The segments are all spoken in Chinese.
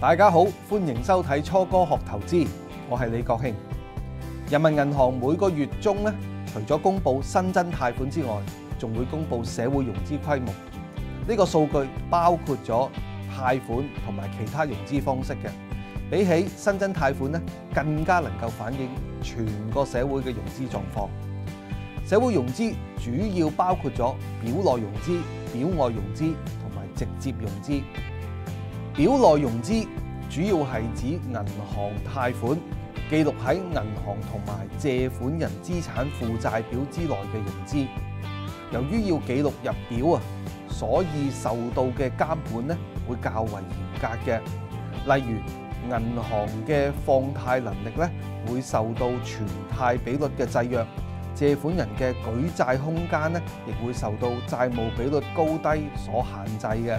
大家好，歡迎收睇初哥學投資，我係李國慶。人民銀行每個月中咧，除咗公布新增貸款之外，仲會公布社會融資規模。呢個數據包括咗貸款同埋其他融資方式嘅，比起新增貸款咧，更加能夠反映全個社會嘅融資狀況。社會融資主要包括咗表內融資、表外融資同埋直接融資。表內融資主要係指銀行貸款記錄喺銀行同埋借款人資產負債表之內嘅融資。由於要記錄入表啊，所以受到嘅監管咧會較為嚴格嘅。例如銀行嘅放貸能力咧會受到存貸比率嘅制約，借款人嘅舉債空間咧亦會受到債務比率高低所限制嘅。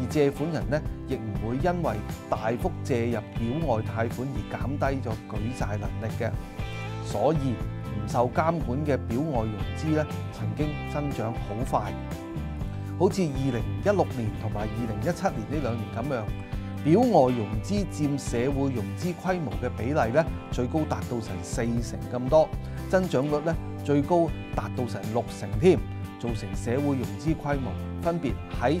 而借款人咧，亦唔會因為大幅借入表外貸款而減低咗舉債能力嘅，所以唔受監管嘅表外融資咧，曾經增長好快，好似二零一六年同埋二零一七年呢兩年咁樣，表外融資佔社會融資規模嘅比例咧，最高達到成四成咁多，增長率咧最高達到成六成添。造成社會融資規模分別喺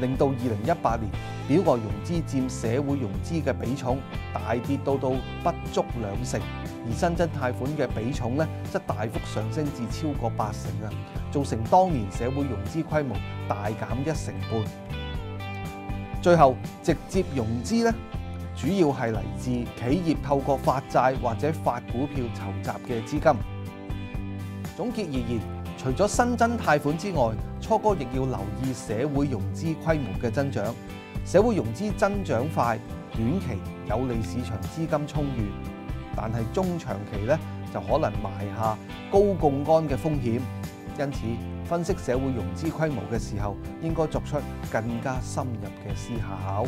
令到二零一八年表外融資佔社會融資嘅比重大跌到到不足兩成，而新增貸款嘅比重咧則大幅上升至超過八成啊，造成當年社會融資規模大減一成半。最後直接融資咧，主要係嚟自企業透過發債或者發股票籌集嘅資金。總結而言，除咗新增貸款之外，初哥亦要留意社會融資規模嘅增長。社會融資增長快，短期有利市場資金充裕，但係中長期咧就可能埋下高槓桿嘅風險。因此，分析社會融資規模嘅時候，應該作出更加深入嘅思考。